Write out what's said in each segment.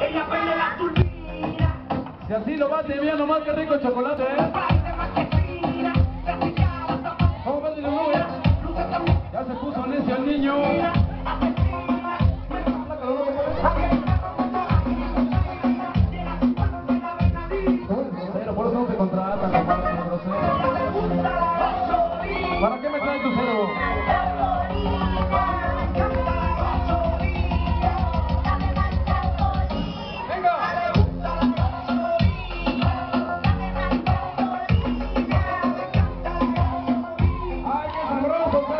Ella pele la turbina. Si así lo bate, mira nomás que rico el chocolate, eh. Vamos a verle Ya se puso necio el niño.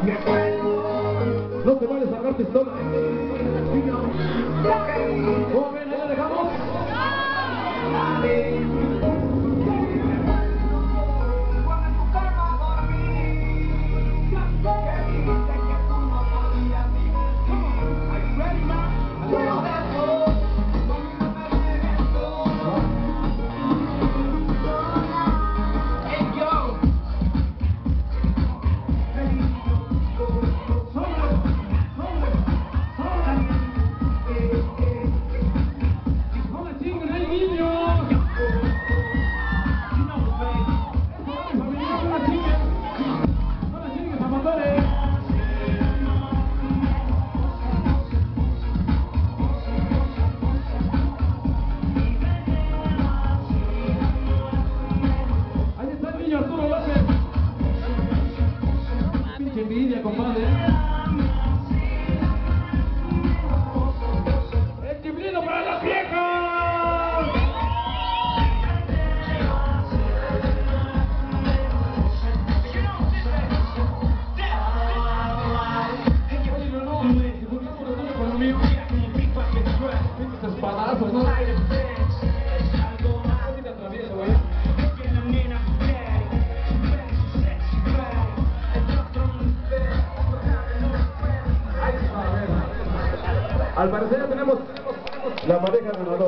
Pues. No se vale sacar pistola. Al parecer ya tenemos la pareja ganadora.